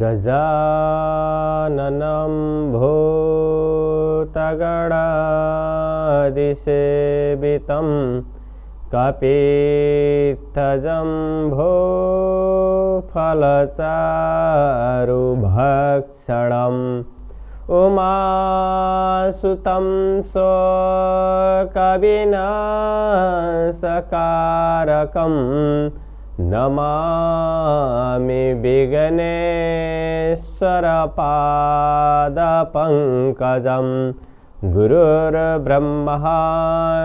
गजाननं भूतगणादिसेवितं कपित्थजम्भो फलचारुभक्षणम् उमासुतं स्वकविनाशकारकं नमामि विघ्नेश्वरपादपङ्कजं। गुरुर्ब्रह्मा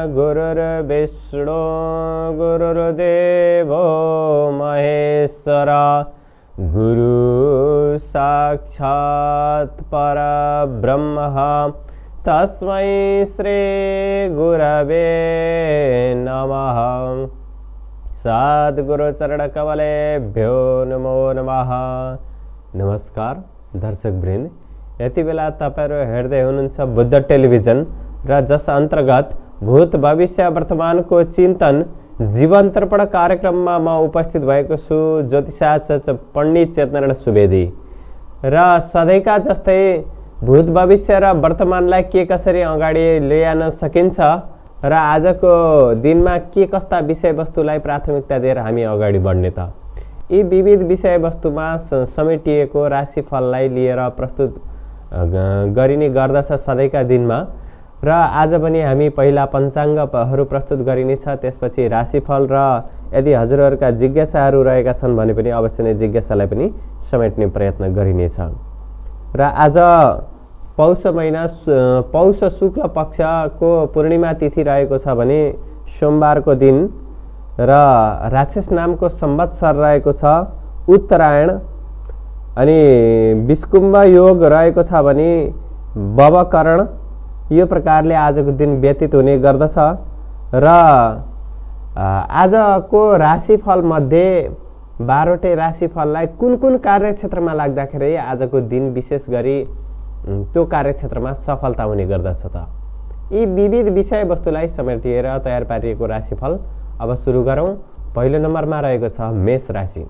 गुरुर्विष्णु गुरुर्देवो महेश्वर गुरु साक्षात् परब्रह्म। तस्मै श्रीगुरवे नमः। सद्गुरुचरणकमलेभ्यो नमो नमः। नमस्कार दर्शकवृन्द यति बेला तपाईँहरू हेर्दै बुद्ध टेलिभिजन र जस अंतर्गत भूत भविष्य वर्तमानको चिन्तन जीवन तर्पण कार्यक्रममा म उपस्थित भएको छु ज्योतिषाचार्य पण्डित चेतनारायण सुवेदी। र सधैँका जस्तै भूत भविष्य र वर्तमानलाई के कसरी अगाडि ल्याउन सकिन्छ र आजको दिनमा के कस्ता विषयवस्तुलाई प्राथमिकता दिएर हामी अगाडि बढ्ने त? यी विविध विषयवस्तुमा समेटिएको राशिफललाई लिएर प्रस्तुत गरिने गर्दछ सधैँका दिनमा। र आज पनि हामी पहिला पञ्चाङ्गहरू प्रस्तुत गरिनेछ त्यसपछि राशिफल र यदि हजुरहरूका जिज्ञासाहरू रहेका छन् भने पनि अवश्य नै जिज्ञासालाई पनि समेट्ने प्रयत्न गरिनेछ। र आज पौष महिना पौष शुक्ल पक्षको पूर्णिमा तिथि रहेको छ भने सोमबारको दिन र राक्षस नामको संवत्सर रहेको छ उत्तरायण अनि विस्कुम्ब योग रहेको छ भने बवकरण यो प्रकारले आजको दिन व्यतीत हुने गर्दछ र आजको राशिफलमध्ये बाह्रवटै राशिफललाई कुन कुन कार्यक्षेत्रमा लाग्दाखेरि आजको दिन विशेष गरी त्यो कार्यक्षेत्रमा सफलता हुने गर्दछ त? यी विविध विषयवस्तुलाई समेटिएर तयार पारिएको राशिफल अब सुरु गरौँ। पहिलो नम्बरमा रहेको छ मेष राशि।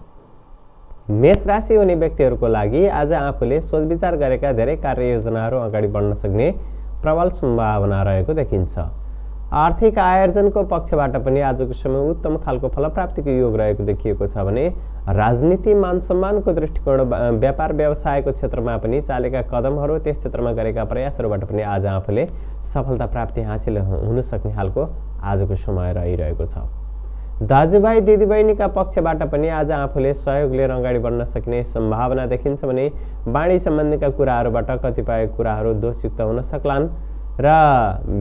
मेष राशि हुने व्यक्तिहरूको लागि आज आफूले सोचविचार गरेका धेरै कार्ययोजनाहरू अगाडि बढ्न सक्ने प्रबल सम्भावना रहेको देखिन्छ। आर्थिक आयोजनको पक्षबाट पनि आजको समय उत्तम खालको फलप्राप्तिको योग रहेको देखिएको छ भने राजनीति मान सम्मानको दृष्टिकोण व्यापार व्यवसायको क्षेत्रमा पनि चालेका कदमहरू त्यस क्षेत्रमा गरेका प्रयासहरूबाट पनि आज आफूले सफलता प्राप्ति हासिल हुन सक्ने खालको आजको समय रहिरहेको छ। दाजुभाइ दिदीबहिनीका पक्षबाट पनि आज आफूले सहयोग लिएर अगाडि बढ्न सक्ने सम्भावना देखिन्छ भने वाणी सम्बन्धीका कुराहरूबाट कतिपय कुराहरू दोषयुक्त हुन सक्लान्। र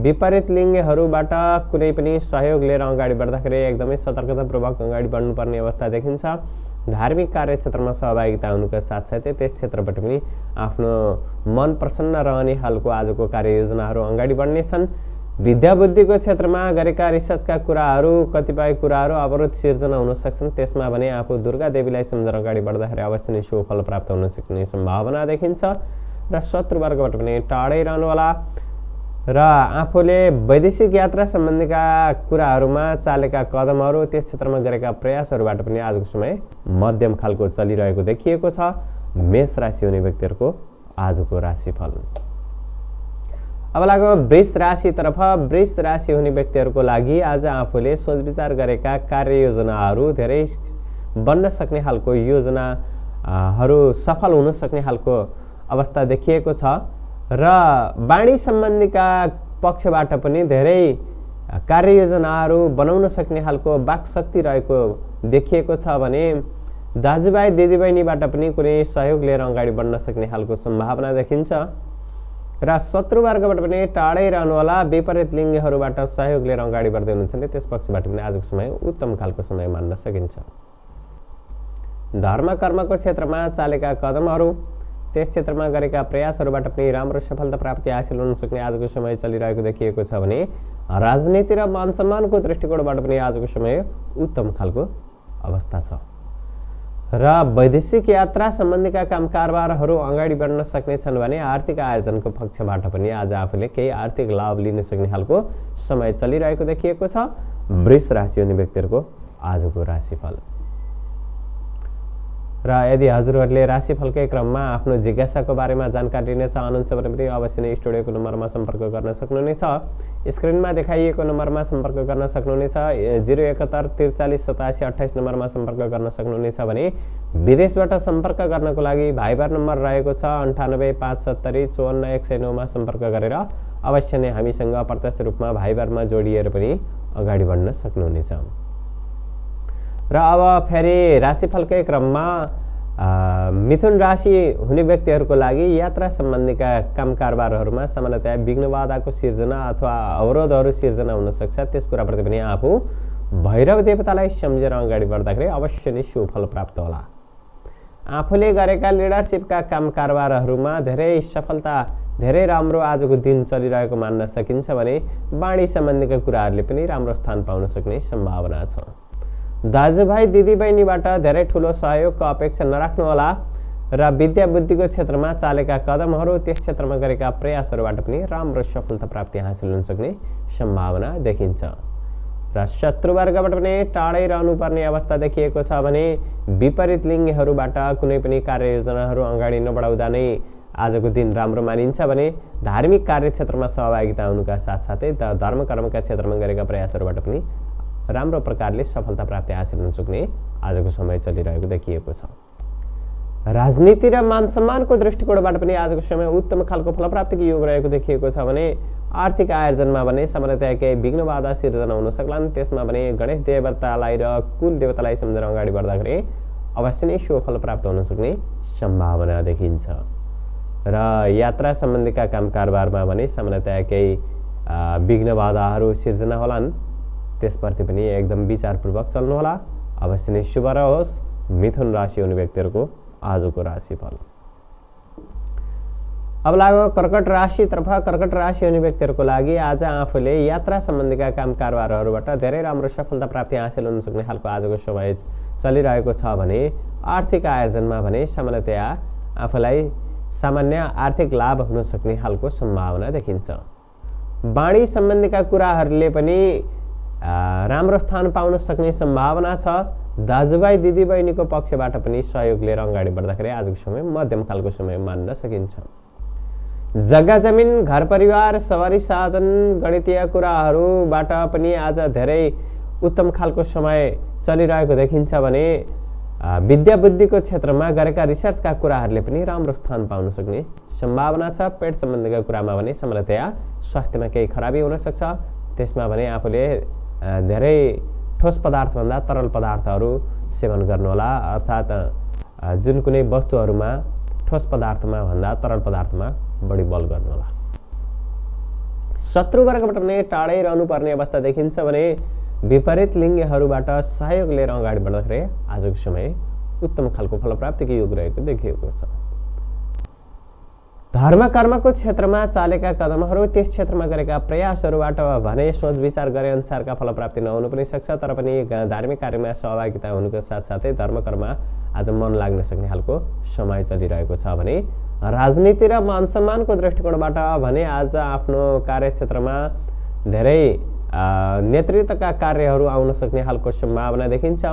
विपरीत लिङ्गहरूबाट कुनै पनि सहयोग लिएर अगाडि बढ्दाखेरि एकदमै सतर्कतापूर्वक अगाडि बढ्नुपर्ने अवस्था देखिन्छ। धार्मिक कार्यक्षेत्रमा सहभागिता हुनुका साथसाथै त्यस क्षेत्रबाट पनि आफ्नो मन प्रसन्न रहने खालको आजको कार्ययोजनाहरू अगाडि बढ्नेछन्। विद्या बुद्धिको क्षेत्रमा गरेका रिसर्चका कुराहरू कतिपय कुराहरू अवरोध सिर्जना हुन सक्छन्। त्यसमा भने आफू दुर्गा देवीलाई सम्झेर अगाडि बढ्दाखेरि अवश्य नै शुभ फल प्राप्त हुन सक्ने सम्भावना देखिन्छ। र शत्रुवर्गबाट पनि टाढै रहनुहोला। र आफूले वैदेशिक यात्रा सम्बन्धीका कुराहरूमा चालेका कदमहरू त्यस क्षेत्रमा गरेका प्रयासहरूबाट पनि आजको समय मध्यम खालको चलिरहेको देखिएको छ। मेष राशि हुने व्यक्तिहरूको आजको राशिफल। अब लागौँ वृष राशितर्फ वृष राशि हुने व्यक्तिहरूको लागि आज आफूले सोचविचार गरेका कार्ययोजनाहरू धेरै बन्न सक्ने खालको योजनाहरू सफल हुन सक्ने खालको अवस्था देखिएको छ र वाणी सम्बन्धीका पक्षबाट पनि धेरै कार्ययोजनाहरू बनाउन सक्ने खालको वाक्शक्ति रहेको देखिएको छ भने दाजुभाइ दिदीबहिनीबाट पनि कुनै सहयोग लिएर अगाडि बढ्न सक्ने खालको सम्भावना देखिन्छ। र शत्रुवर्गबाट पनि टाढै रहनुहोला। विपरीत लिङ्गहरूबाट सहयोग लिएर अगाडि बढ्दै हुनुहुन्छ। भने त्यस पक्षबाट पनि आजको समय उत्तम खालको समय मान्न सकिन्छ। धर्म कर्मको क्षेत्रमा चालेका कदमहरू त्यस क्षेत्रमा गरेका प्रयासहरूबाट पनि राम्रो सफलता प्राप्ति हासिल हुन सक्ने आजको समय चलिरहेको देखिएको छ भने राजनीति र मान सम्मानको दृष्टिकोणबाट पनि आजको समय उत्तम खालको अवस्था छ। र वैदेशिक यात्रा सम्बन्धीका काम कारोबारहरू अगाडि बढ्न सक्ने छन् भने आर्थिक आयोजनको पक्षबाट पनि आज आफूले केही आर्थिक लाभ लिन सक्ने खालको समय चलिरहेको देखिएको छ। वृष राशि हुने व्यक्तिहरूको आजको राशिफल। र यदि हजुरहरूले राशिफलकै क्रममा आफ्नो जिज्ञासाको बारेमा जानकारी लिन चाहनुहुन्छ भने पनि अवश्य नै स्टुडियोको नम्बरमा सम्पर्क गर्न सक्नुहुनेछ। स्क्रिनमा देखाइएको नम्बरमा सम्पर्क गर्न सक्नुहुनेछ। जिरो एकहत्तर त्रिचालिस सतासी अठाइस नम्बरमा सम्पर्क गर्न सक्नुहुनेछ भने विदेशबाट सम्पर्क गर्नको लागि भाइबर नम्बर रहेको छ अन्ठानब्बे पाँच सत्तरी चौवन्न एक सय नौमा सम्पर्क गरेर अवश्य नै हामीसँग प्रत्यक्ष रूपमा भाइबरमा जोडिएर पनि अगाडि बढ्न सक्नुहुनेछ। र अब फेरि राशिफलकै क्रममा मिथुन राशि हुने व्यक्तिहरूको लागि यात्रा सम्बन्धीका काम कारोबारहरूमा सामान्यतया विघ्न बाधाको सिर्जना अथवा अवरोधहरू सिर्जना हुनसक्छ। त्यस कुराप्रति पनि आफू भैरव देवतालाई सम्झेर अगाडि बढ्दाखेरि अवश्य नै सुफल प्राप्त होला। आफूले गरेका लिडरसिपका काम कारोबारहरूमा धेरै सफलता धेरै राम्रो आजको दिन चलिरहेको मान्न सकिन्छ भने बाणी सम्बन्धीका कुराहरूले पनि राम्रो स्थान पाउन सक्ने सम्भावना छ। दाजुभाइ दिदीबहिनीबाट धेरै ठुलो सहयोगको अपेक्षा नराख्नुहोला र विद्या बुद्धिको क्षेत्रमा चालेका कदमहरू त्यस क्षेत्रमा गरेका प्रयासहरूबाट पनि राम्रो सफलता प्राप्ति हासिल हुन सक्ने सम्भावना देखिन्छ। र शत्रुवर्गबाट पनि टाढै रहनुपर्ने अवस्था देखिएको छ भने विपरीत लिङ्गीहरूबाट कुनै पनि कार्ययोजनाहरू अगाडि नबढाउँदा नै आजको दिन राम्रो मानिन्छ भने धार्मिक कार्यक्षेत्रमा सहभागिता हुनुका साथसाथै धर्म कर्मका क्षेत्रमा गरेका प्रयासहरूबाट पनि राम्रो प्रकारले सफलता प्राप्ति हासिल हुन सक्ने आजको समय चलिरहेको देखिएको छ। राजनीति र मान सम्मानको दृष्टिकोणबाट पनि आजको समय उत्तम खालको फलप्राप्तिको योग रहेको देखिएको छ भने आर्थिक आयोजनमा भने सामान्यतया केही विघ्न बाधा सिर्जना हुन सक्लान्। त्यसमा भने गणेश देवतालाई र कुल देवतालाई सम्झेर अगाडि बढ्दाखेरि अवश्य नै सुफल प्राप्त हुन सक्ने सम्भावना देखिन्छ। र यात्रा सम्बन्धीका काम कारोबारमा भने सामान्यतया केही विघ्न बाधाहरू सिर्जना होलान्। त्यसप्रति पनि एकदम विचारपूर्वक चल्नुहोला। अवश्य नै शुभ रहोस्। मिथुन राशि हुने व्यक्तिहरूको आजको राशिफल। अब लाग्यो कर्कट राशितर्फ। कर्कट राशि हुने व्यक्तिहरूको लागि आज आफूले यात्रा सम्बन्धीका काम कारोबारहरूबाट धेरै राम्रो सफलता प्राप्ति हासिल हुन सक्ने खालको आजको समय चलिरहेको छ भने आर्थिक आयोजनमा भने सामान्यतया आफूलाई सामान्य आर्थिक लाभ हुन सक्ने खालको सम्भावना देखिन्छ। बाणी सम्बन्धीका कुराहरूले पनि राम्रो स्थान पाउन सक्ने सम्भावना छ। दाजुभाइ दिदीबहिनीको पक्षबाट पनि सहयोग लिएर अगाडि बढ्दाखेरि आजको समय मध्यम खालको समय मान्न सकिन्छ। जग्गा जमिन घर परिवार सवारी साधन गणितीय कुराहरूबाट पनि आज धेरै उत्तम खालको समय चलिरहेको देखिन्छ भने विद्या बुद्धिको क्षेत्रमा गरेका रिसर्चका कुराहरूले पनि राम्रो स्थान पाउन सक्ने सम्भावना छ। पेट सम्बन्धीका कुरामा भने सामान्यतया स्वास्थ्यमा केही खराबी हुनसक्छ त्यसमा भने आफूले धेरै ठोस पदार्थभन्दा तरल पदार्थहरू सेवन गर्नुहोला। अर्थात् जुन कुनै वस्तुहरूमा ठोस पदार्थमा भन्दा तरल पदार्थमा बढी बल गर्नुहोला। शत्रुवर्गबाट नै टाढै रहनुपर्ने अवस्था देखिन्छ भने विपरीत लिङ्गीहरूबाट सहयोग लिएर अगाडि बढ्दाखेरि आजको समय उत्तम खालको फलप्राप्तिको योग रहेको देखिएको छ। धर्म कर्मको क्षेत्रमा चालेका कदमहरू त्यस क्षेत्रमा गरेका प्रयासहरूबाट भने सोच विचार गरे अनुसारका फलप्राप्ति नहुनु पनि सक्छ तर पनि धार्मिक कार्यमा सहभागिता हुनुको साथसाथै धर्म कर्म आज मन लाग्न सक्ने खालको समय चलिरहेको छ भने राजनीति र मान सम्मानको दृष्टिकोणबाट भने आज आफ्नो कार्यक्षेत्रमा धेरै नेतृत्वका कार्यहरू आउन सक्ने खालको सम्भावना देखिन्छ।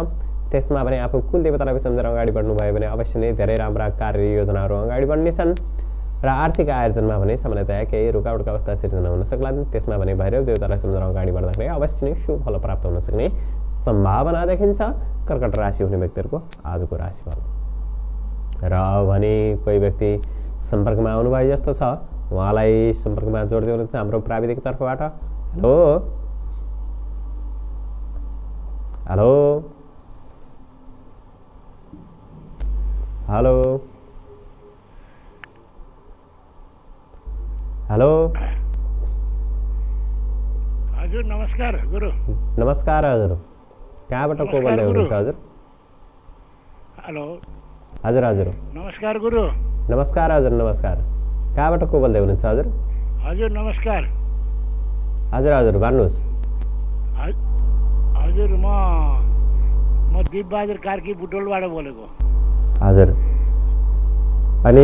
त्यसमा भने आफू कुल देवतालाई सम्झेर अगाडि बढ्नुभयो भने अवश्य नै धेरै राम्रा कार्य योजनाहरू अगाडि बढ्नेछन्। र आर्थिक आयोजनमा भने सामान्यतया केही रुकावटको अवस्था सिर्जना हुन सक्लान् त्यसमा भने भैरव देवतालाई सम्झेर अगाडि बढ्दाखेरि अवश्य नै शुभ फल प्राप्त हुन सक्ने सम्भावना देखिन्छ। कर्कट राशि हुने व्यक्तिहरूको आजको राशिफल। र भने कोही व्यक्ति सम्पर्कमा आउनुभयो जस्तो छ उहाँलाई सम्पर्कमा जोड्दै हुनुहुन्छ हाम्रो प्राविधिक तर्फबाट। हेलो? हेलो? हेलो? हेलो हजुर नमस्कार गुरु। नमस्कार हजुर। कहाँबाट को बोल्दै हुनुहुन्छ हजुर? हेलो। हजुर हजुर। नमस्कार गुरु। नमस्कार हजुर नमस्कार। कहाँबाट को बोल्दै हुनुहुन्छ हजुर? हजुर नमस्कार। हजुर हजुर भन्नुहोस्। हजुर म म दिपबहादुर कार्की बुटोलबाट बोलेको। हजुर। अनि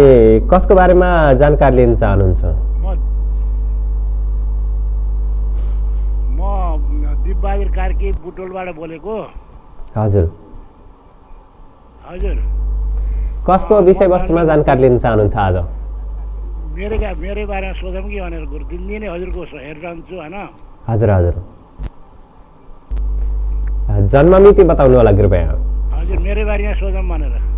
कसको बारेमा जानकारी लिन चाहनुहुन्छ? म दिपबहादुर कार्की बुटोलबाट बोलेको। हजुर। हजुर। कसको विषयवस्तुमा जानकारी लिन चाहनुहुन्छ आज? मेरै मेरै बारेमा सोधौँ कि भनेर दिनदिनै हजुरको हेरिरहन्छु होइन? हजुर हजुर। जन्म मिति बताउनु होला कृपया। हजुर मेरै बारेमा सोधौँ भनेर।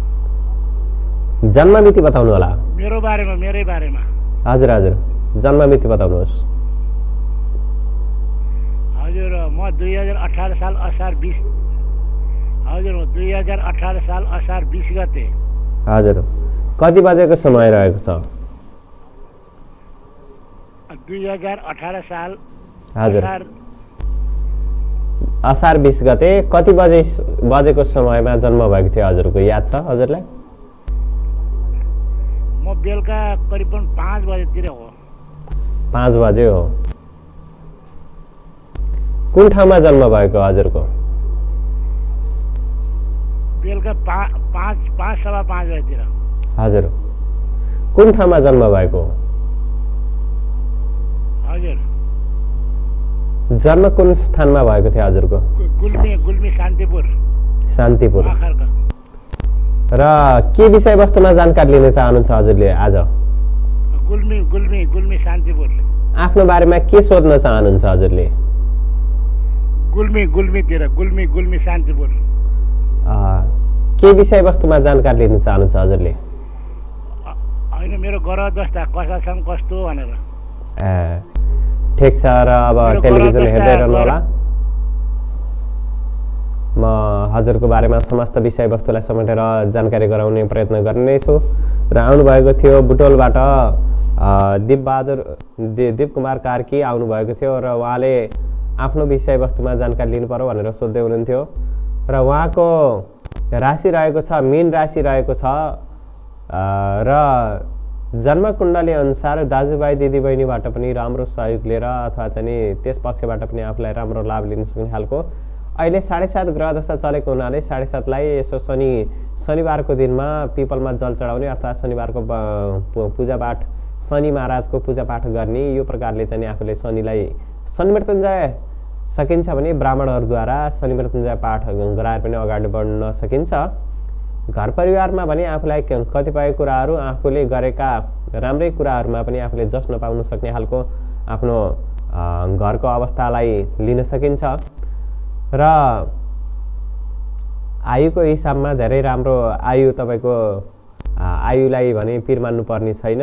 जन्म मिति बताउनु होला। मेरो बारेमा मेरै बारेमा। हजुर हजुर। जन्म मिति बताउनुहोस्। हजुर म दुई हजार अठार साल असार बिस हजुर दुई हजार अठार साल असार बिस गते। हजुर। कति बजेको समय रहेको छ? दुई हजार अठार साल हजुर। असार बिस गते कति बजे बजेको समयमा जन्म भएको थियो हजुरको? याद छ हजुरलाई? म बेलुका करिबन पाँच बजेतिर हो। पाँच बजे हो। कुन ठाउँमा जन्म भएको हजुरको? बेलुका पा पाँच पाँच सवा पाँच बजेतिर। हजुर। कुन ठाउँमा जन्म भएको? हजुर। जन्म कुन स्थानमा भएको थियो हजुरको? गुल्मी गुल्मी शान्तिपुर। शान्तिपुर। र के विषयवस्तुमा जानकारी लिन चाहनुहुन्छ हजुरले आज? गुल्मी गुल्मी गुल्मी शान्तिपुर आफ्नो बारेमा के सोध्न चाहनुहुन्छ हजुरले? गुल्मी गुल्मीतिर गुल्मी गुल्मी शान्तिपुर के विषयवस्तुमा जानकारी लिन चाहनुहुन्छ हजुरले? होइन मेरो ग्रह दस्ता कसा छन् कस्तो भनेर। ठिक छ र अब टेलिभिजन हेर्दै जस्ता रहनु होला। म हजुरको बारेमा समस्त विषयवस्तुलाई समेटेर जानकारी गराउने प्रयत्न गर्ने नै छु। र आउनुभएको थियो बुटोलबाट दिपबहादुर दि कुमार कार्की आउनुभएको थियो र उहाँले आफ्नो विषयवस्तुमा जानकारी लिनु पऱ्यो भनेर सोध्दै हुनुहुन्थ्यो। र उहाँको राशि रहेको छ मिन राशि रहेको छ र जन्मकुण्डली अनुसार दाजुभाइ दिदीबहिनीबाट पनि राम्रो सहयोग लिएर अथवा चाहिँ त्यस पक्षबाट पनि आफूलाई राम्रो लाभ लिन सक्ने खालको अहिले साढे सात ग्रह दशा चलेको हुनाले साढे सातलाई यसो शनि शनिबारको दिनमा पिपलमा जल चढाउने अर्थात् शनिबारको पूजापाठ शनि महाराजको पूजापाठ गर्ने यो प्रकारले चाहिँ आफूले शनिलाई शनि मृत्युञ्जय सकिन्छ भने ब्राह्मणहरूद्वारा शनि मृत्युञ्जय पाठ गराएर पनि अगाडि बढ्न सकिन्छ। घर परिवारमा भने आफूलाई कतिपय कुराहरू आफूले गरेका राम्रै कुराहरूमा पनि आफूले जस्न पाउन सक्ने खालको आफ्नो घरको अवस्थालाई लिन सकिन्छ। र आयुको हिसाबमा धेरै राम्रो आयु तपाईँको आयुलाई भने पिर मान्नुपर्ने छैन।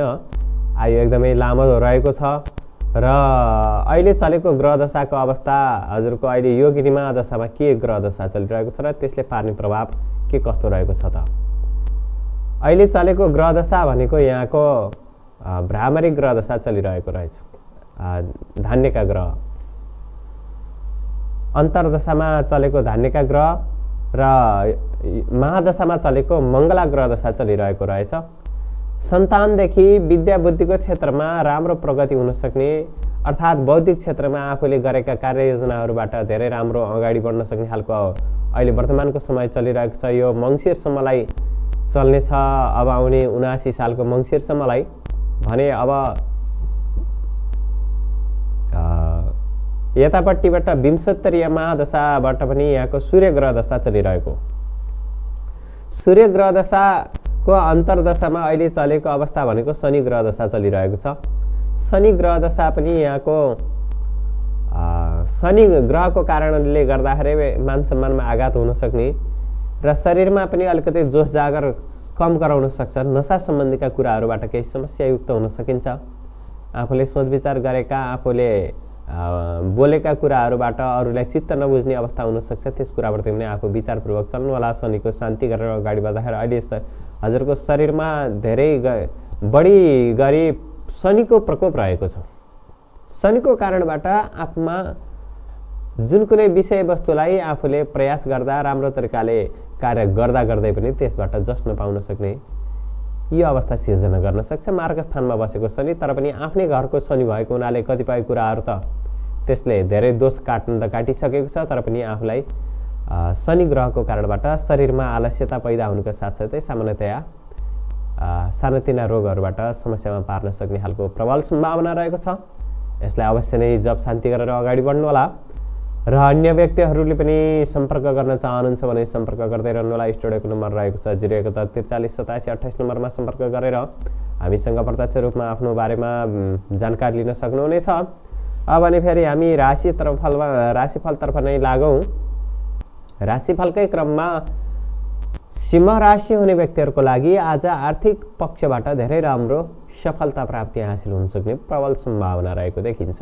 आयु एकदमै लामो रहेको छ। र अहिले चलेको ग्रह दशाको अवस्था हजुरको अहिले योगिनीमा दशामा के ग्रह दशा चलिरहेको छ र त्यसले पार्ने प्रभाव के कस्तो रहेको छ त? अहिले चलेको ग्रह दशा भनेको यहाँको भ्रामरी ग्रह दशा चलिरहेको रहेछ। धान्यका ग्रह। अन्तर्दशामा चलेको धान्यका ग्रह र महादशामा चलेको मङ्गला ग्रह दशा चलिरहेको रहेछ। सन्तानदेखि विद्या बुद्धिको क्षेत्रमा राम्रो प्रगति हुन सक्ने अर्थात् बौद्धिक क्षेत्रमा आफूले गरेका कार्ययोजनाहरूबाट धेरै राम्रो अगाडि बढ्न सक्ने खालको अहिले वर्तमानको समय चलिरहेको छ। यो मङ्सिरसम्मलाई चल्नेछ। अब आउने उनासी सालको मङ्सिरसम्मलाई भने अब यतापट्टिबाट विंशोत्तरीय महादशाबाट पनि यहाँको सूर्य ग्रह दशा चलिरहेको सूर्य ग्रह दशाको अन्तर्दशामा अहिले चलेको अवस्था भनेको शनि ग्रह दशा चलिरहेको छ। शनि ग्रह दशा पनि यहाँको शनि ग्रहको कारणले गर्दाखेरि मान सम्मानमा आघात हुन सक्ने र शरीरमा पनि अलिकति जोस जागर कम गराउन सक्छ। नसा सम्बन्धीका कुराहरूबाट केही समस्यायुक्त हुन सकिन्छ। आफूले सोच विचार गरेका आफूले बोलेका कुराहरूबाट अरूलाई चित्त नबुझ्ने अवस्था हुनसक्छ। त्यस कुराबाट पनि आफू विचारपूर्वक चल्नुहोला शनिको शान्ति गरेर अगाडि बढ्दाखेरि अहिले हजुरको शरीरमा धेरै बढी गरी शनिको प्रकोप रहेको छ। शनिको कारणबाट आफूमा जुन कुनै विषयवस्तुलाई आफूले प्रयास गर्दा राम्रो तरिकाले कार्य गर्दा गर्दै पनि त्यसबाट जस्न पाउन सक्ने यो अवस्था सिर्जना गर्न सक्छ मार्ग स्थानमा बसेको शनि तर पनि आफ्नै घरको शनि भएको हुनाले कतिपय कुराहरू त त्यसले धेरै दोष काट्न त काटिसकेको छ तर पनि आफूलाई शनि ग्रहको कारणबाट शरीरमा आलस्यता पैदा हुनुको साथसाथै सामान्यतया सानोतिना रोगहरूबाट समस्यामा पार्न सक्ने खालको प्रबल सम्भावना रहेको छ। यसलाई अवश्य नै जप शान्ति गरेर अगाडि बढ्नुहोला। र अन्य व्यक्तिहरूले पनि सम्पर्क गर्न चाहनुहुन्छ भने सम्पर्क गर्दै रहनुहोला स्टुडियोको नम्बर रहेको छ जिरो एकहत्तर त्रिचालिस सतासी अठाइस नम्बरमा सम्पर्क गरेर हामीसँग प्रत्यक्ष रूपमा आफ्नो बारेमा जानकारी लिन सक्नुहुनेछ। अब भने फेरि हामी राशि तर्फलमा राशिफलतर्फ नै लागौँ। राशिफलकै क्रममा सिंह राशि हुने व्यक्तिहरूको लागि आज आर्थिक पक्षबाट धेरै राम्रो सफलता प्राप्ति हासिल हुन सक्ने प्रबल सम्भावना रहेको देखिन्छ।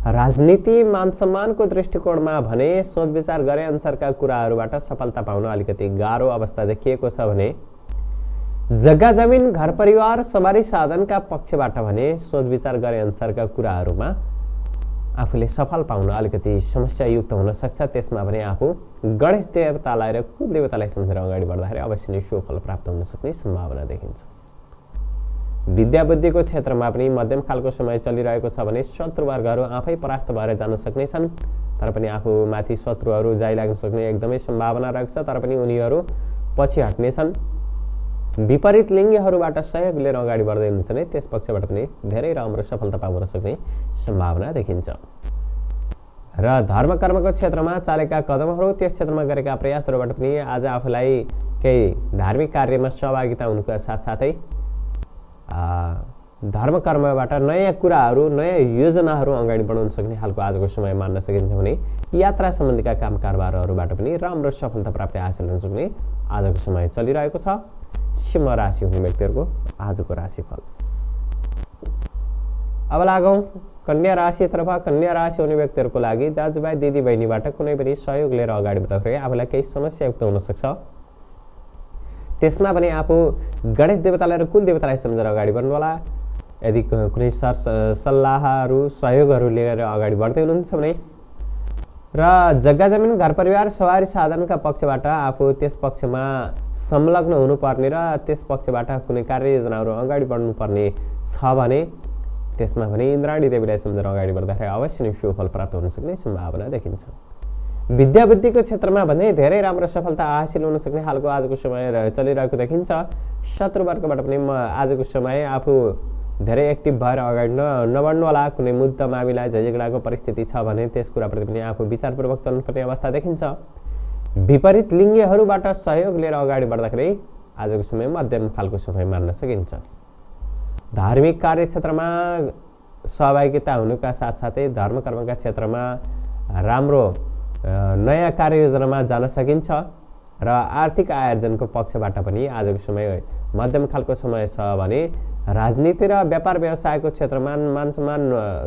राजनीति मान सम्मानको दृष्टिकोणमा भने सोच विचार गरे अनुसारका कुराहरूबाट सफलता पाउन अलिकति गाह्रो अवस्था देखिएको छ भने जग्गा जमिन घर परिवार सवारी साधनका पक्षबाट भने सोच विचार गरे अनुसारका कुराहरूमा आफूले सफल पाउन अलिकति समस्यायुक्त हुन सक्छ। त्यसमा भने आफू गणेश देवतालाई र कुल देवतालाई सम्झेर अगाडि बढ्दाखेरि अवश्य नै सुफल प्राप्त हुन सक्ने सम्भावना देखिन्छ। विद्या बुद्धिको क्षेत्रमा पनि मध्यम खालको समय चलिरहेको छ भने शत्रुवर्गहरू आफै परास्त भएर जान सक्नेछन्। तर पनि आफूमाथि शत्रुहरू जाइलाग्न सक्ने एकदमै सम्भावना रहेको छ तर पनि उनीहरू पछि हट्नेछन्। विपरीत लिङ्गीहरूबाट सहयोग लिएर अगाडि बढ्दै हुनुहुन्छ भने त्यस पक्षबाट पनि धेरै राम्रो सफलता पाउन सक्ने सम्भावना देखिन्छ। र धर्म कर्मको क्षेत्रमा चालेका कदमहरू त्यस क्षेत्रमा गरेका प्रयासहरूबाट पनि आज आफूलाई केही धार्मिक कार्यमा सहभागिता हुनुका साथसाथै धर्म कर्मबाट नयाँ कुराहरू नयाँ योजनाहरू अगाडि बढाउन सक्ने खालको आजको समय मान्न सकिन्छ भने यात्रा सम्बन्धीका काम कारोबारहरूबाट पनि राम्रो सफलता प्राप्ति हासिल हुन सक्ने आजको समय चलिरहेको छ सिंह राशि हुने व्यक्तिहरूको आजको राशिफल अब लागौँ कन्या राशितर्फ कन्या राशि हुने व्यक्तिहरूको लागि दाजुभाइ दिदीबहिनीबाट कुनै पनि सहयोग लिएर अगाडि बढ्दाखेरि आफूलाई केही समस्यायुक्त हुनसक्छ त्यसमा पनि आफू गणेश देवतालाई र कुल देवतालाई सम्झेर अगाडि बढ्नु होला? यदि कुनै सर सल्लाहहरू सहयोगहरू लिएर अगाडि बढ्दै हुनुहुन्छ भने? र जग्गा जमिन घर परिवार सवारी साधनका पक्षबाट आफू त्यस पक्षमा संलग्न हुनुपर्ने र त्यस पक्षबाट कुनै कार्ययोजनाहरू अगाडि बढ्नुपर्ने छ भने त्यसमा भने इन्द्राणी देवीलाई सम्झेर अगाडि बढ्दाखेरि अवश्य नै सुफल प्राप्त हुन सक्ने सम्भावना देखिन्छ। विद्या बुद्धिको क्षेत्रमा भने धेरै राम्रो सफलता हासिल हुन सक्ने खालको आजको समय चलिरहेको देखिन्छ। शत्रुवर्गबाट पनि म आजको समय आफू धेरै एक्टिभ भएर अगाडि न नबढ्नु होला। कुनै मुद्दा मामिला झैझगडाको परिस्थिति छ भने त्यस कुराप्रति पनि आफू विचारपूर्वक चल्नुपर्ने अवस्था देखिन्छ। विपरीत लिङ्गीहरूबाट सहयोग लिएर अगाडि बढ्दाखेरि आजको समय मध्यम खालको समय मान्न सकिन्छ। धार्मिक कार्यक्षेत्रमा सहभागिता हुनुका साथसाथै धर्म कर्मका क्षेत्रमा राम्रो नयाँ कार्ययोजनामा जान सकिन्छ र आर्थिक आयोजनको पक्षबाट पनि आजको समय मध्यम खालको समय छ भने राजनीति र व्यापार व्यवसायको क्षेत्रमा मान सम्मान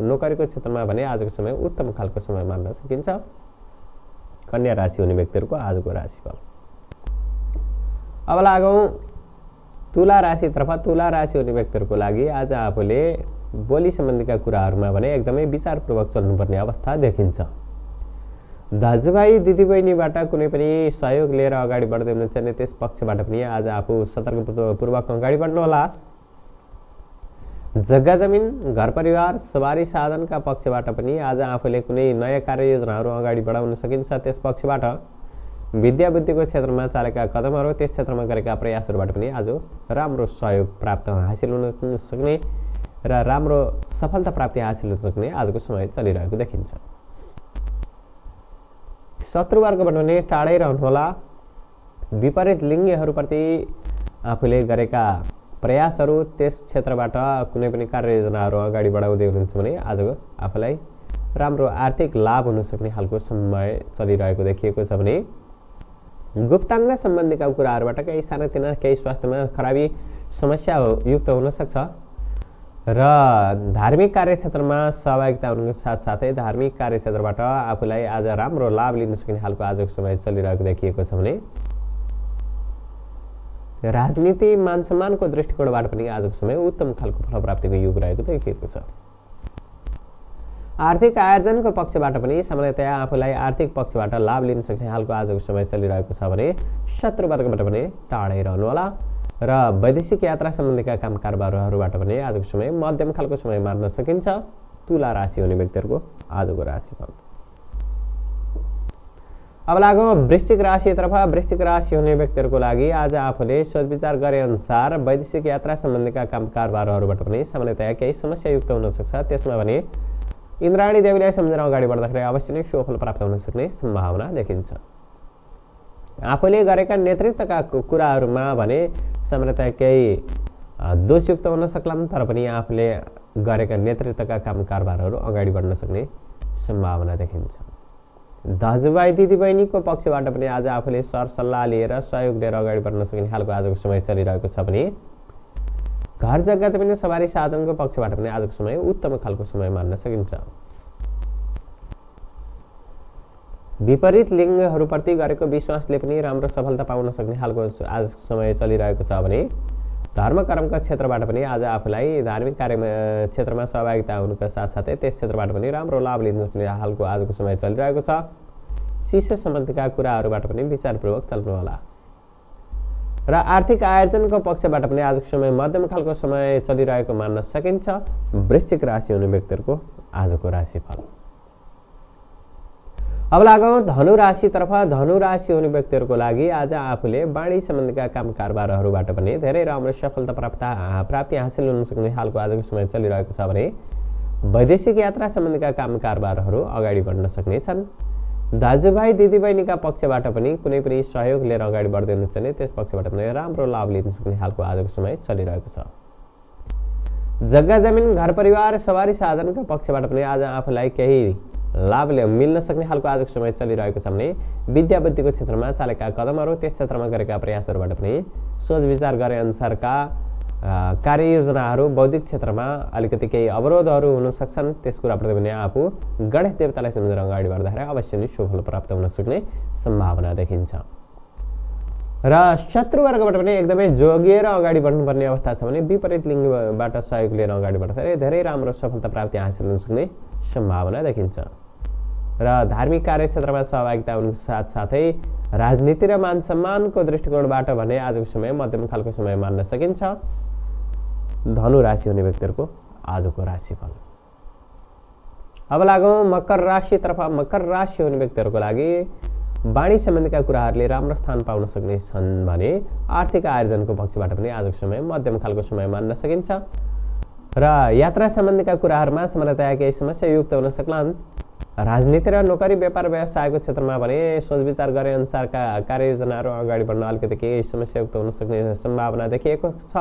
नोकरीको क्षेत्रमा भने आजको समय उत्तम खालको समय मान्न सकिन्छ। कन्या राशि हुने व्यक्तिहरूको आजको राशिफल। अब लागौँ तुला राशितर्फ तुला राशि हुने व्यक्तिहरूको लागि आज आफूले बोली सम्बन्धीका कुराहरूमा भने एकदमै विचारपूर्वक चल्नुपर्ने अवस्था देखिन्छ। दाजुभाइ दिदीबहिनीबाट कुनै पनि सहयोग लिएर अगाडि बढ्दै हुनुहुन्छ भने त्यस पक्षबाट पनि आज आफू सतर्कपूर्वक अगाडि बढ्नु होला जग्गा जमिन घर परिवार सवारी साधनका पक्षबाट पनि आज आफूले कुनै नयाँ कार्ययोजनाहरू अगाडि बढाउन सकिन्छ त्यस पक्षबाट। विद्या बुद्धिको क्षेत्रमा चालेका कदमहरू त्यस क्षेत्रमा गरेका प्रयासहरूबाट पनि आज राम्रो सहयोग प्राप्त हासिल हुन सक्ने र राम्रो सफलता प्राप्ति हासिल हुन सक्ने आजको समय चलिरहेको देखिन्छ। शत्रुवर्गबाट पनि टाढै रहनुहोला विपरीत लिङ्गीहरूप्रति आफूले गरेका प्रयासहरू त्यस क्षेत्रबाट कुनै पनि कार्ययोजनाहरू अगाडि बढाउँदै हुनुहुन्छ भने आज आफूलाई राम्रो आर्थिक लाभ हुन सक्ने खालको समय चलिरहेको देखिएको छ भने गुप्ताङ्ग सम्बन्धीका कुराहरूबाट केही सानातिना केही स्वास्थ्यमा खराबी समस्या युक्त हुनसक्छ र धार्मिक कार्यक्षेत्रमा सहभागिता हुनुको साथसाथै धार्मिक कार्यक्षेत्रबाट आफूलाई आज राम्रो लाभ लिन सक्ने खालको आजको समय चलिरहेको देखिएको छ भने राजनीति मान सम्मानको दृष्टिकोणबाट पनि आजको समय उत्तम खालको फलप्राप्तिको युग रहेको देखिएको छ। आर्थिक आयोजनको पक्षबाट पनि सामान्यतया आफूलाई आर्थिक पक्षबाट लाभ लिन सक्ने खालको आजको समय चलिरहेको छ भने शत्रुवर्गबाट पनि टाढै रहनुहोला। र वैदेशिक यात्रा सम्बन्धीका काम कारोबारहरूबाट पनि आजको समय मध्यम खालको समय मार्न सकिन्छ। तुला राशि हुने व्यक्तिहरूको आजको राशिफल। अब लागौँ वृश्चिक राशितर्फ। वृश्चिक राशि हुने व्यक्तिहरूको लागि आज आफूले सोच विचार गरे अनुसार वैदेशिक यात्रा सम्बन्धीका काम कारोबारहरूबाट पनि सामान्यतया केही समस्यायुक्त हुनसक्छ त्यसमा भने इन्द्राणी देवीलाई सम्झेर अगाडि बढ्दाखेरि अवश्य नै सुफल प्राप्त हुन सक्ने सम्भावना देखिन्छ। आफूले गरेका नेतृत्वका कुराहरूमा भने सामान्यतया केही दोषयुक्त हुन सक्लान् तर पनि आफूले गरेका नेतृत्वका काम कारबारहरू अगाडि बढ्न सक्ने सम्भावना देखिन्छ। दाजुभाइ दिदीबहिनीको पक्षबाट पनि आज आफूले सरसल्लाह लिएर सहयोग लिएर अगाडि बढ्न सक्ने खालको आजको समय चलिरहेको छ भने घर जग्गा जमिन सवारी साधनको पक्षबाट पनि आजको समय उत्तम खालको समय मान्न सकिन्छ। विपरीत लिङ्गहरूप्रति गरेको विश्वासले पनि राम्रो सफलता पाउन सक्ने खालको आज समय चलिरहेको छ भने धर्म कर्मका क्षेत्रबाट पनि आज आफूलाई धार्मिक कार्य क्षेत्रमा सहभागिता हुनुका साथसाथै त्यस क्षेत्रबाट पनि राम्रो लाभ लिन सक्ने खालको आजको समय चलिरहेको छ। चिसो सम्बन्धीका कुराहरूबाट पनि विचारपूर्वक चल्नुहोला। र आर्थिक आयोजनको पक्षबाट पनि आजको समय मध्यम खालको समय चलिरहेको मान्न सकिन्छ। वृश्चिक राशि हुने व्यक्तिहरूको आजको राशिफल। अब लागौँ धनु राशितर्फ धनु राशि हुने व्यक्तिहरूको लागि आज आफूले बाणी सम्बन्धीका काम कारबारहरूबाट पनि धेरै राम्रो सफलता प्राप्त प्राप्ति हासिल हुन सक्ने खालको आजको समय चलिरहेको छ भने वैदेशिक यात्रा सम्बन्धीका काम कारबारहरू अगाडि बढ्न सक्नेछन् दाजुभाइ दिदीबहिनीका पक्षबाट पनि कुनै पनि सहयोग लिएर अगाडि बढ्दै हुनुहुन्छ भने त्यस पक्षबाट पनि राम्रो लाभ लिन सक्ने खालको आजको समय चलिरहेको छ। जग्गा जमिन घर परिवार सवारी साधनका पक्षबाट पनि आज आफूलाई केही लाभ मिल्न सक्ने खालको आजको समय चलिरहेको छ भने विद्या बुद्धिको क्षेत्रमा चालेका कदमहरू त्यस क्षेत्रमा गरेका प्रयासहरूबाट पनि सोच विचार गरे अनुसारका कार्ययोजनाहरू बौद्धिक क्षेत्रमा अलिकति केही अवरोधहरू हुन सक्छन् त्यस कुराप्रति पनि आफू गणेश देवतालाई सम्झेर अगाडि बढ्दाखेरि अवश्य नै सुफल प्राप्त हुन सक्ने सम्भावना देखिन्छ। र शत्रुवर्गबाट पनि एकदमै जोगिएर अगाडि बढ्नुपर्ने अवस्था छ भने विपरीत लिङ्गबाट सहयोग लिएर अगाडि बढ्दाखेरि धेरै राम्रो सफलता प्राप्ति हासिल हुन सक्ने सम्भावना देखिन्छ। र धार्मिक कार्यक्षेत्रमा सहभागिता हुनुको साथसाथै राजनीति र मान सम्मानको दृष्टिकोणबाट भने आजको समय मध्यम खालको समय मान्न सकिन्छ। धनु राशि हुने व्यक्तिहरूको आजको राशिफल। अब लागौँ मकर राशितर्फ मकर राशि हुने व्यक्तिहरूको लागि वाणी सम्बन्धीका कुराहरूले राम्रो स्थान पाउन सक्ने छन् भने आर्थिक आयोजनको पक्षबाट पनि आजको समय मध्यम खालको समय मान्न सकिन्छ। र यात्रा सम्बन्धीका कुराहरूमा सामान्यतया केही समस्या युक्त हुन सक्लान्। राजनीति र नोकरी व्यापार व्यवसायको क्षेत्रमा भने सोच विचार गरे अनुसारका कार्ययोजनाहरू अगाडि बढ्न अलिकति केही समस्यायुक्त हुन सक्ने सम्भावना देखिएको छ।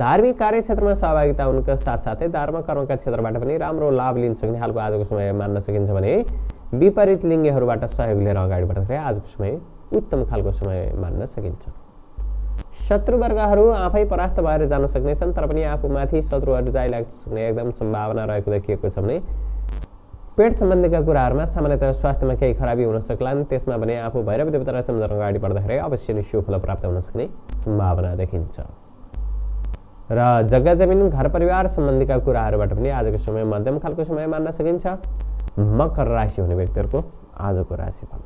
धार्मिक कार्यक्षेत्रमा सहभागिता हुनुका साथसाथै धर्म कर्मका क्षेत्रबाट पनि राम्रो लाभ लिन सक्ने खालको आजको समय मान्न सकिन्छ भने विपरीत लिङ्गीहरूबाट सहयोग लिएर अगाडि बढ्दाखेरि आजको समय उत्तम खालको समय मान्न सकिन्छ। शत्रुवर्गहरू आफै परास्त भएर जान सक्नेछन् तर पनि आफूमाथि शत्रुहरू जाइलाग्न सक्ने एकदम सम्भावना रहेको देखिएको छ भने पेट सम्बन्धीका कुराहरूमा सामान्यतः स्वास्थ्यमा केही खराबी हुन सक्लान्। त्यसमा भने आफू भैरव देवतालाई सम्झेर अगाडि बढ्दाखेरि अवश्य नै सुफल प्राप्त हुन सक्ने सम्भावना देखिन्छ। र जग्गा जमिन घर परिवार सम्बन्धीका कुराहरूबाट पनि आजको समय मध्यम खालको समय मान्न सकिन्छ। मकर राशि हुने व्यक्तिहरूको आजको राशिफल।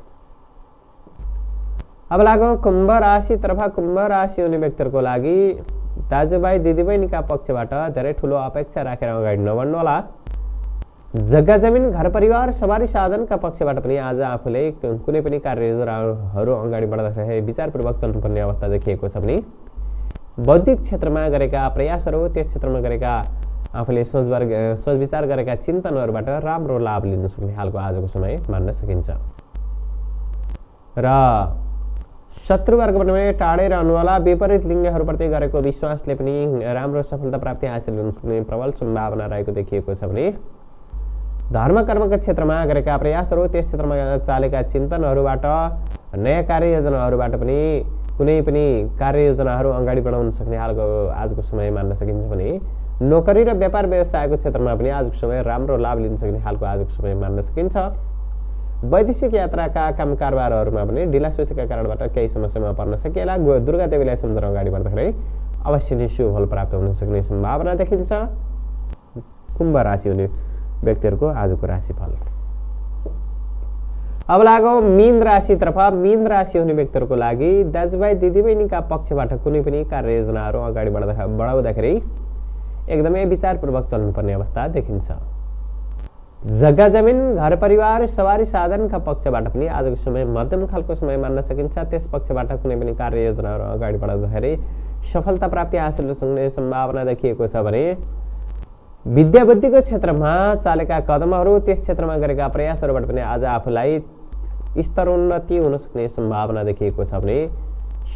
अब लागौँ कुम्भ राशितर्फ कुम्भ राशि हुने व्यक्तिहरूको लागि दाजुभाइ दिदीबहिनीका पक्षबाट धेरै ठुलो अपेक्षा राखेर अगाडि नबढ्नु होला। जग्गा जमिन घर परिवार सवारी साधनका पक्षबाट पनि आज आफूले कुनै पनि कार्ययोजनाहरू अगाडि बढ्दाखेरि विचारपूर्वक चल्नुपर्ने अवस्था देखिएको छ भने बौद्धिक क्षेत्रमा गरेका प्रयासहरू त्यस क्षेत्रमा गरेका आफूले सोच वर्ग सोच विचार गरेका चिन्तनहरूबाट राम्रो लाभ लिन सक्ने खालको आजको समय मान्न सकिन्छ। र शत्रुवर्गबाट पनि टाढै रहनुहोला। विपरीत लिङ्गहरूप्रति गरेको विश्वासले पनि राम्रो सफलता प्राप्ति हासिल हुन सक्ने प्रबल सम्भावना रहेको देखिएको छ भने धर्म कर्मका क्षेत्रमा गरेका प्रयासहरू त्यस क्षेत्रमा चालेका चिन्तनहरूबाट नयाँ कार्ययोजनाहरूबाट पनि कुनै पनि कार्ययोजनाहरू अगाडि बढाउन सक्ने खालको आजको समय मान्न सकिन्छ भने नोकरी र व्यापार व्यवसायको क्षेत्रमा पनि आजको समय राम्रो लाभ लिन सक्ने खालको आजको समय मान्न सकिन्छ। वैदेशिक यात्राका काम कारोबारहरूमा पनि ढिलासुतीका कारणबाट केही समस्यामा पर्न सकिएला। दुर्गा देवीलाई सम्झेर अगाडि बढ्दाखेरि अवश्य नै शुभ फल प्राप्त हुन सक्ने सम्भावना देखिन्छ। कुम्भ राशि हुने व्यक्तिहरूको आजको राशिफल अब लागौँ मीन राशितर्फ। मीन राशि हुने व्यक्तिहरूको लागि दाजुभाइ दिदीबहिनीका पक्षबाट कुनै पनि कार्ययोजनाहरू अगाडि बढ्दा बढाउँदाखेरि एकदमै विचारपूर्वक चल्नुपर्ने अवस्था देखिन्छ। जग्गा जमिन घर परिवार सवारी साधनका पक्षबाट पनि आजको समय मध्यम खालको समय मान्न सकिन्छ। त्यस पक्षबाट कुनै पनि कार्ययोजनाहरू अगाडि बढाउँदाखेरि सफलता प्राप्ति हासिल हुन सम्भावना देखिएको छ भने विद्याबुद्धिको क्षेत्रमा चालेका कदमहरू त्यस क्षेत्रमा गरेका प्रयासहरूबाट पनि आज आफूलाई स्तरोन्नति हुन सक्ने सम्भावना देखिएको छ भने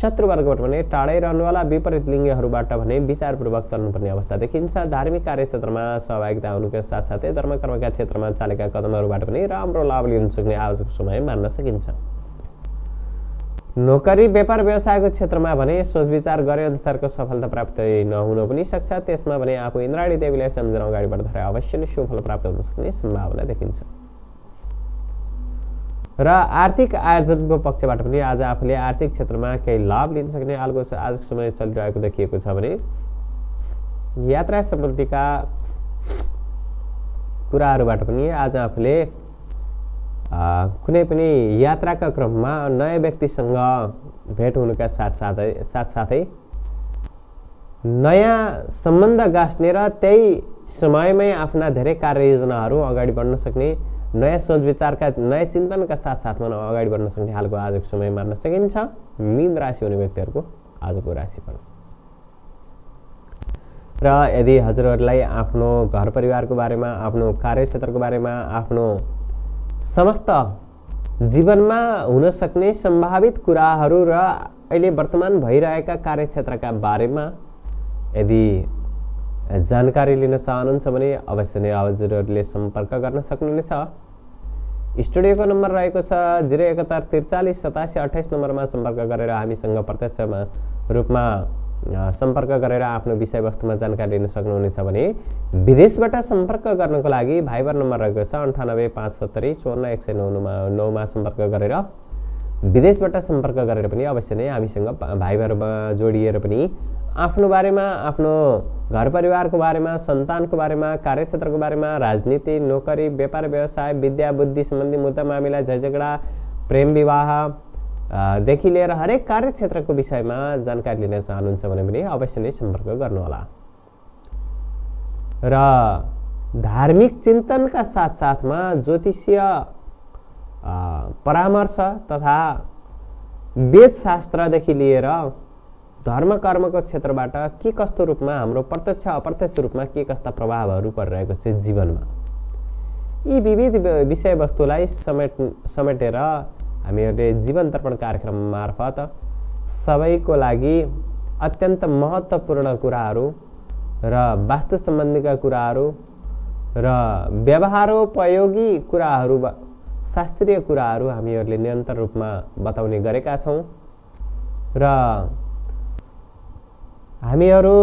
शत्रुवर्गबाट भने टाढै रहनेवाला विपरीत लिङ्गहरूबाट भने विचारपूर्वक चल्नुपर्ने अवस्था देखिन्छ। धार्मिक कार्यक्षेत्रमा सहभागिता हुनुका साथसाथै धर्मकर्मका क्षेत्रमा चालेका कदमहरूबाट पनि राम्रो लाभ लिन सक्ने आजको समय मान्न सकिन्छ। नोकरी व्यापार व्यवसायको क्षेत्रमा भने सोच विचार गरे अनुसारको सफलता प्राप्त नहुन पनि सक्छ। त्यसमा भने आफू इन्द्राणी देवीलाई सम्झना अगाडि बढ्दाखेरि अवश्य नै सुफल प्राप्त हुन सक्ने सम्भावना देखिन्छ। र आर्थिक आयोजनको पक्षबाट पनि आज आफूले आर्थिक क्षेत्रमा केही लाभ लिन सक्ने हालको आजको समय चलिरहेको देखिएको छ भने यात्रा सम्बन्धीका कुराहरूबाट पनि आज आफूले कुनै पनि यात्राका क्रममा नयाँ व्यक्तिसँग भेट हुनुका साथसाथै साथसाथै नयाँ सम्बन्ध गाँच्ने र त्यही समयमै आफ्ना धेरै कार्ययोजनाहरू अगाडि बढ्न सक्ने नयाँ सोच विचारका नयाँ चिन्तनका साथसाथमा अगाडि बढ्न सक्ने खालको आजको समय मान्न सकिन्छ। मिन राशि हुने व्यक्तिहरूको आजको राशिफल र यदि हजुरहरूलाई आफ्नो घर परिवारको बारेमा आफ्नो कार्यक्षेत्रको बारेमा आफ्नो समस्त जीवनमा हुन सक्ने सम्भावित कुराहरू र अहिले वर्तमान भइरहेका कार्यक्षेत्रका बारेमा यदि जानकारी लिन चाहनुहुन्छ भने अवश्य नै हजुरहरूले सम्पर्क गर्न सक्नुहुनेछ। स्टुडियोको नम्बर रहेको छ जिरो एकहत्तर त्रिचालिस सतासी अठाइस नम्बरमा सम्पर्क गरेर हामीसँग प्रत्यक्ष रूपमा सम्पर्क गरेर आफ्नो विषयवस्तुमा जानकारी लिन सक्नुहुनेछ भने विदेशबाट सम्पर्क गर्नको लागि भाइबर नम्बर रहेको छ अन्ठानब्बे पाँच सत्तरी चौन्न एक सय नौमा नौमा सम्पर्क गरेर विदेशबाट सम्पर्क गरेर पनि अवश्य नै हामीसँग भाइबरमा जोडिएर पनि आफ्नो बारेमा आफ्नो घर परिवारको बारेमा सन्तानको बारेमा कार्यक्षेत्रको बारेमा राजनीति नोकरी व्यापार व्यवसाय विद्या बुद्धि सम्बन्धी मुद्दा मामिला झगडा प्रेम विवाह देखि लिएर हरेक कार्यक्षेत्रको विषयमा जानकारी लिन चाहनुहुन्छ भने पनि अवश्य नै सम्पर्क गर्नुहोला। र धार्मिक चिन्तनका साथसाथमा ज्योतिषीय परामर्श तथा वेदशास्त्रदेखि लिएर धर्म कर्मको क्षेत्रबाट के कस्तो रूपमा हाम्रो प्रत्यक्ष अप्रत्यक्ष रूपमा के कस्ता प्रभावहरू परिरहेको छ जीवनमा। यी विविध विषयवस्तुलाई समेट समेटेर हामीहरूले जीवन तर्पण कार्यक्रम मार्फत सबैको लागि अत्यन्त महत्त्वपूर्ण कुराहरू र वास्तु सम्बन्धीका कुराहरू र व्यवहारोपयोगी कुराहरू शास्त्रीय कुराहरू हामीहरूले निरन्तर रूपमा बताउने गरेका छौँ र हामीहरू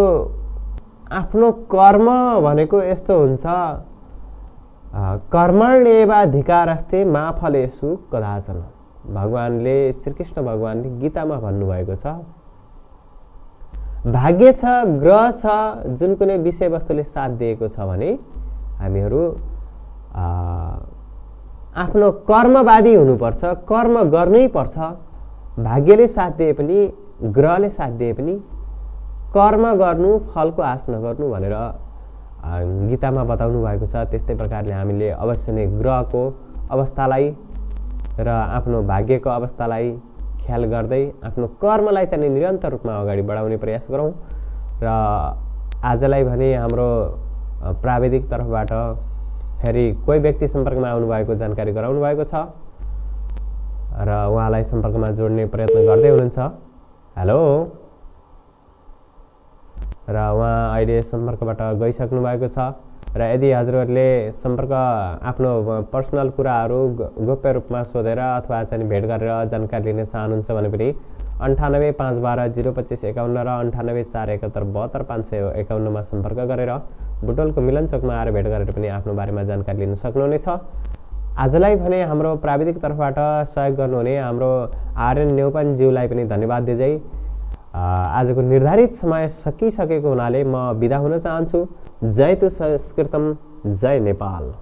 आफ्नो कर्म भनेको यस्तो हुन्छ कर्मण्येवाधिकारस्ते मा फलेसु कदाचन भगवान्ले श्रीकृष्ण भगवान्ले गीतामा भन्नुभएको छ भाग्य छ ग्रह छ जुन कुनै विषयवस्तुले साथ दिएको छ भने हामीहरू आफ्नो कर्मवादी हुनुपर्छ कर्म गर्नै पर्छ। भाग्यले साथ दिए पनि ग्रहले साथ दिए पनि कर्म गर्नु फलको आश नगर्नु भनेर गीतामा बताउनु भएको छ। त्यस्तै प्रकारले हामीले अवश्य नै ग्रहको अवस्थालाई र आफ्नो भाग्यको अवस्थालाई ख्याल गर्दै आफ्नो कर्मलाई चाहिँ निरन्तर रूपमा अगाडि बढाउने प्रयास गरौँ र आजलाई भने हाम्रो प्राविधिक तर्फबाट फेरि कोही व्यक्ति सम्पर्कमा आउनुभएको जानकारी गराउनु भएको छ र उहाँलाई सम्पर्कमा जोड्ने प्रयत्न गर्दै हुनुहुन्छ। हेलो? र उहाँ अहिले सम्पर्कबाट गइसक्नु भएको छ। र यदि हजुरहरूले सम्पर्क आफ्नो पर्सनल कुराहरू गोप्य रूपमा सोधेर अथवा चाहिँ भेट गरेर जानकारी लिन चाहनुहुन्छ भने पनि अन्ठानब्बे पाँच बाह्र जिरो पच्चिस एकाउन्न र अन्ठानब्बे चार एकहत्तर बहत्तर पाँच सय एकाउन्नमा सम्पर्क गरेर बुटोलको मिलन चोकमा आएर भेट गरेर पनि आफ्नो बारेमा जानकारी लिन सक्नुहुनेछ। आजलाई भने हाम्रो प्राविधिक तर्फबाट सहयोग गर्नुहुने हाम्रो आर्यन नेउपानज्यूलाई पनि धन्यवाद दिँदै आजको निर्धारित समय सकिसकेको हुनाले म बिदा हुन चाहन्छु। जय तु संस्कृतम जय नेपाल।